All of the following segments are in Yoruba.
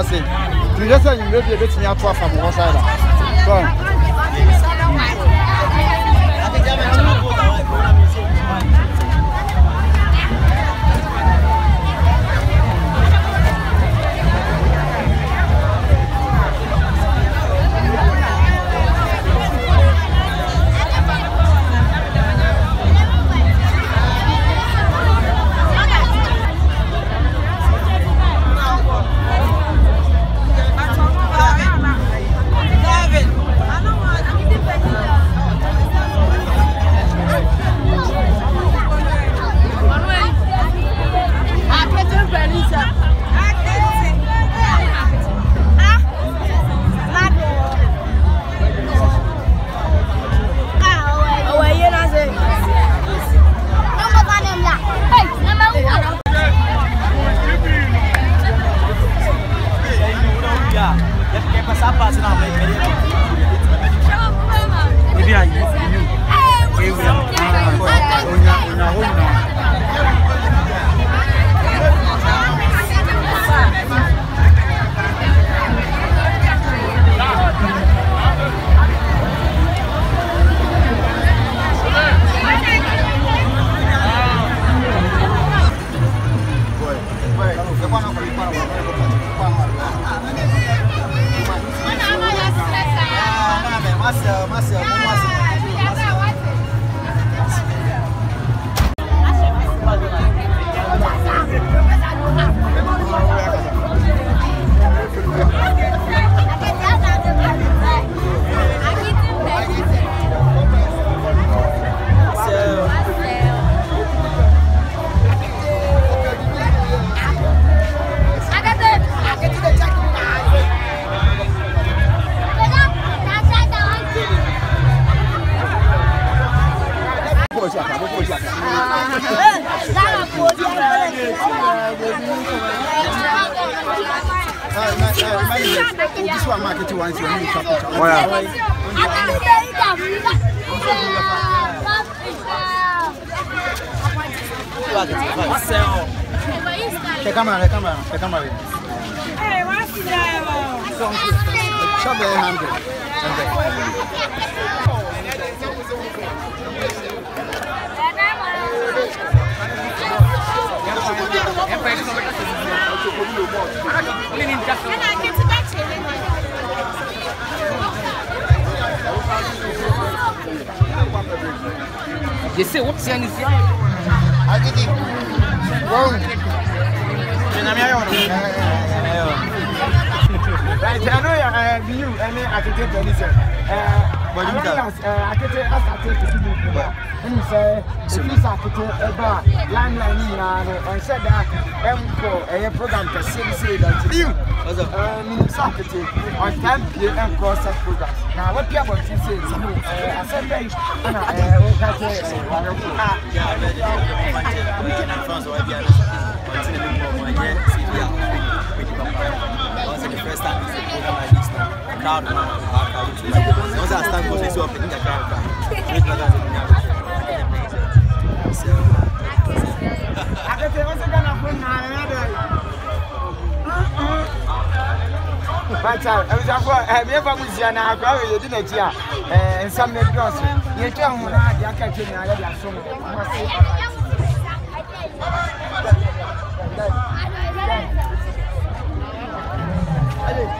ase tìrìdẹ́sẹ̀ yìnyín bẹ́ẹ̀ bẹ́ẹ̀ bẹ́ẹ̀ tìyẹn ato afa mọ̀ ọ́ sáyẹ̀ के पास आप पास ना हमें Fais caméra, fais caméra, fais caméra. Jesse, what's your name? Agidi. Wow. Meu nome é Ayon. É, é, é, é. Right, I know uh, you and I can take any sir. Alliance, I can take us at the people. And you say, if you start to a bar, landline, and said that M4, a program can say that you Saturday on 10 p.m. cross set programs. Now, what people to say is, I said, I said, I said, I said, crowd now. Our crowd. Once I start going, so I'm picking the crowd. Which brother a poor, Thank you.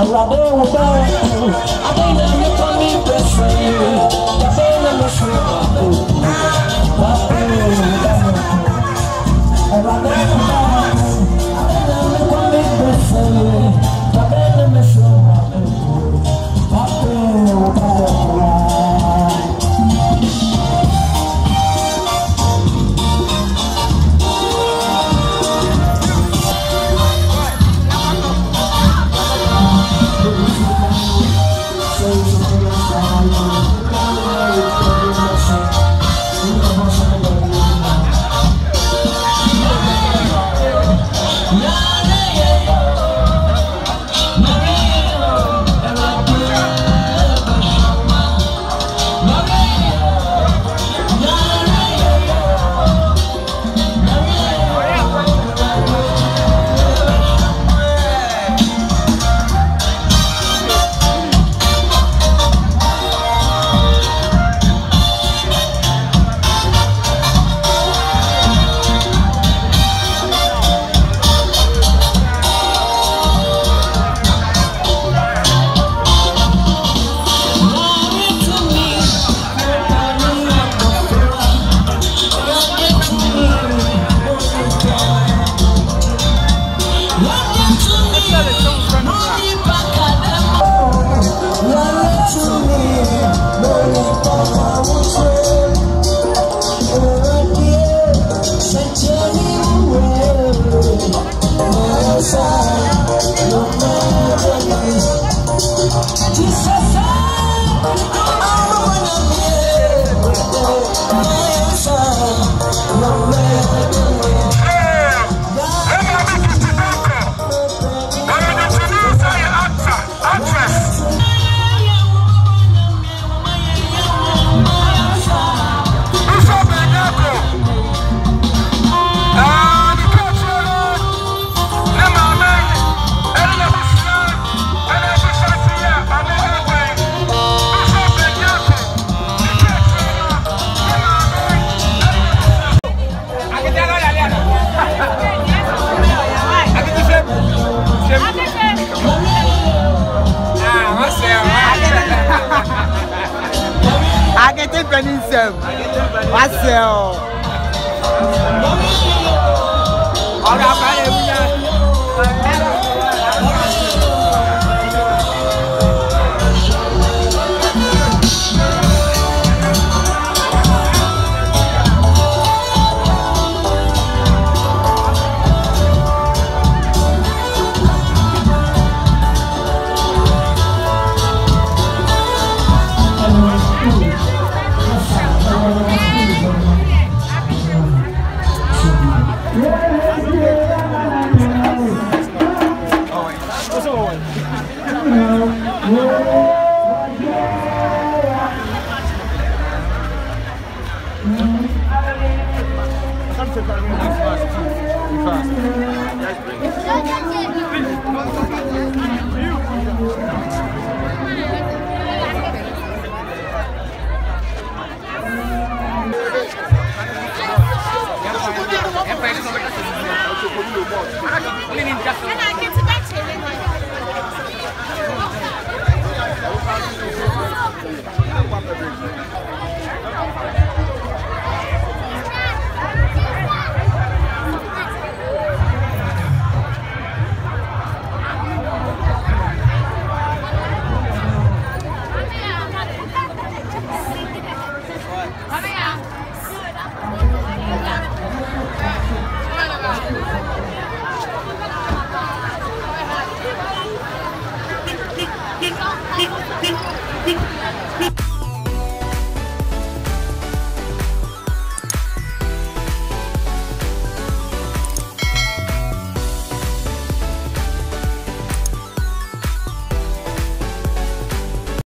I Alade wọba Abẹ́yẹmí kọ́ ní pẹ̀sẹ̀ yìí Abẹ́yẹmí sùn pàtó. sẹ́wọ̀n wá sẹ́wọ̀n. Widzę, że tam jest właśnie i was. Ja